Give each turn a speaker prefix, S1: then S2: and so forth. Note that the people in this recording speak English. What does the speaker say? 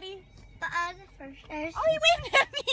S1: Buddy.
S2: But I was first.
S1: Oh, he waved at me.